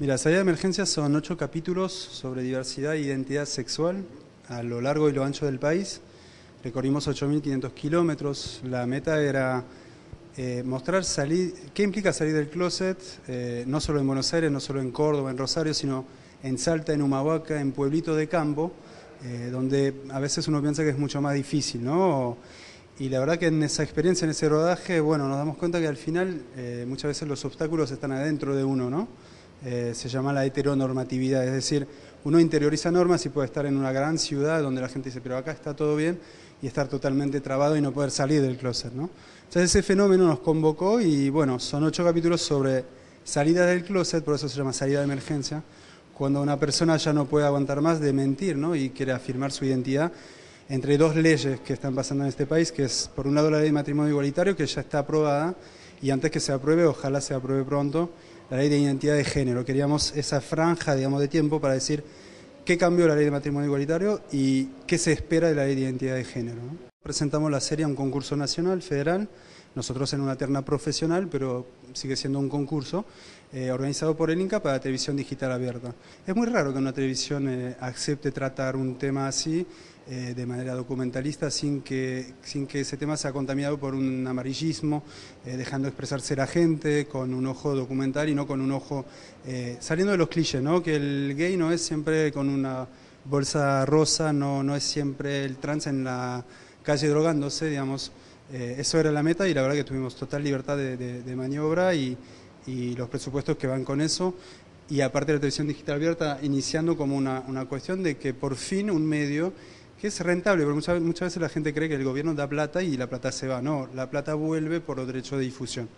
Mira, Salida de Emergencia son ocho capítulos sobre diversidad e identidad sexual a lo largo y lo ancho del país. Recorrimos 8.500 kilómetros. La meta era eh, mostrar salir, qué implica salir del closet, eh, no solo en Buenos Aires, no solo en Córdoba, en Rosario, sino en Salta, en Humahuaca, en pueblitos de campo, eh, donde a veces uno piensa que es mucho más difícil, ¿no? Y la verdad que en esa experiencia, en ese rodaje, bueno, nos damos cuenta que al final muchas veces los obstáculos están adentro de uno, ¿no? Se llama la heteronormatividad, es decir, uno interioriza normas y puede estar en una gran ciudad donde la gente dice, pero acá está todo bien, y estar totalmente trabado y no poder salir del closet, ¿no? Entonces ese fenómeno nos convocó y bueno, son ocho capítulos sobre salida del closet, por eso se llama salida de emergencia, cuando una persona ya no puede aguantar más de mentir ¿no? y quiere afirmar su identidad entre dos leyes que están pasando en este país, que es por un lado la ley de matrimonio igualitario, que ya está aprobada, y antes que se apruebe, ojalá se apruebe pronto, la ley de identidad de género. Queríamos esa franja, digamos, de tiempo para decir qué cambió la ley de matrimonio igualitario y qué se espera de la ley de identidad de género. Presentamos la serie a un concurso nacional, federal, nosotros en una terna profesional, pero sigue siendo un concurso eh, organizado por el INCA para televisión digital abierta. Es muy raro que una televisión eh, acepte tratar un tema así eh, de manera documentalista sin que, sin que ese tema sea contaminado por un amarillismo, dejando expresarse la gente con un ojo documental y no con un ojo saliendo de los clichés, ¿no? que el gay no es siempre con una bolsa rosa, no, no es siempre el trans en la calle drogándose, digamos. Eh, eso era la meta y la verdad que tuvimos total libertad de, maniobra y, los presupuestos que van con eso. Y aparte de la televisión digital abierta, iniciando como una, cuestión de que por fin un medio que es rentable, porque muchas, muchas veces la gente cree que el gobierno da plata y la plata se va. No, la plata vuelve por derecho de difusión.